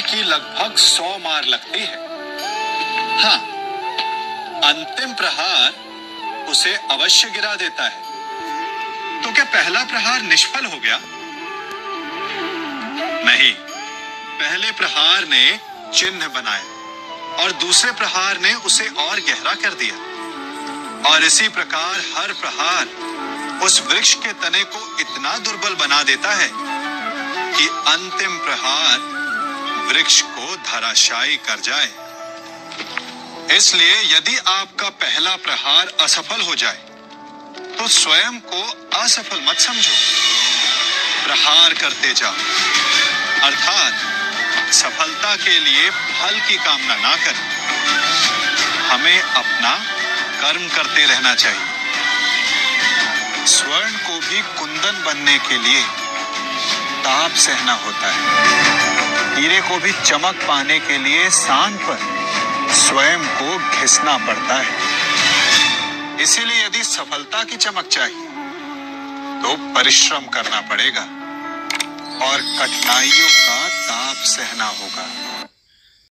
की लगभग सौ मार लगती है। हाँ अंतिम प्रहार उसे अवश्य गिरा देता है। तो क्या पहला प्रहार निष्फल हो गया? नहीं, पहले प्रहार ने चिन्ह बनाया और दूसरे प्रहार ने उसे और गहरा कर दिया। और इसी प्रकार हर प्रहार उस वृक्ष के तने को इतना दुर्बल बना देता है कि अंतिम प्रहार वृक्ष को धराशायी कर जाए। इसलिए यदि आपका पहला प्रहार असफल हो जाए तो स्वयं को असफल मत समझो। प्रहार करते जाओ। अर्थात सफलता के लिए फल की कामना ना करें। हमें अपना कर्म करते रहना चाहिए। स्वर्ण को भी कुंदन बनने के लिए ताप सहना होता है। हीरे को भी चमक पाने के लिए सांड पर स्वयं को घिसना पड़ता है। इसीलिए यदि सफलता की चमक चाहिए तो परिश्रम करना पड़ेगा और कठिनाइयों का ताप सहना होगा।